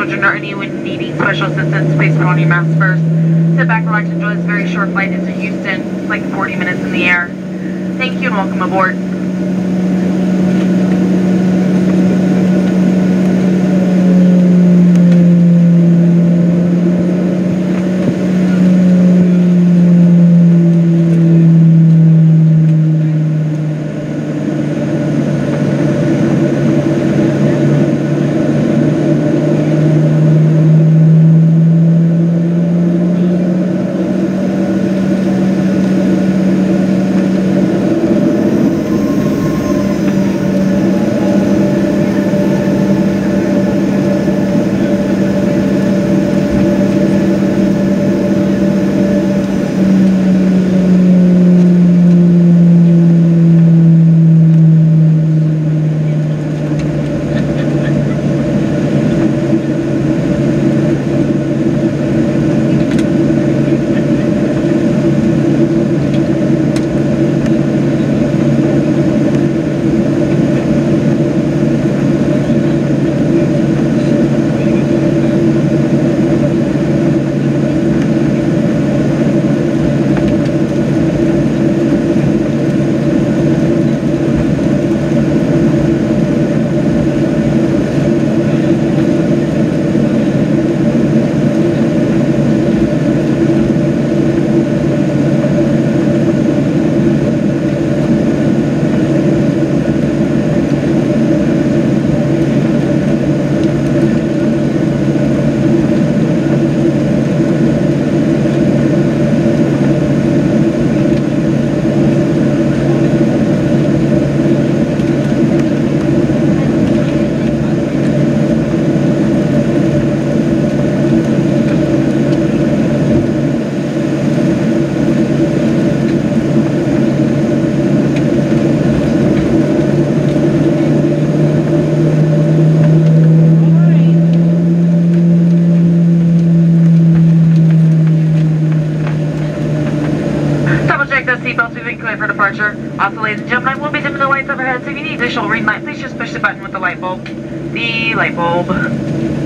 children or anyone needing special assistance, please put on your mask first. Sit back, relax, enjoy this very short flight into Houston. It's like 40 minutes in the air. Thank you and welcome aboard. Departure. Also, ladies and gentlemen, I will be dimming the lights overhead, so if you need additional reading light, please just push the button with the light bulb. The light bulb.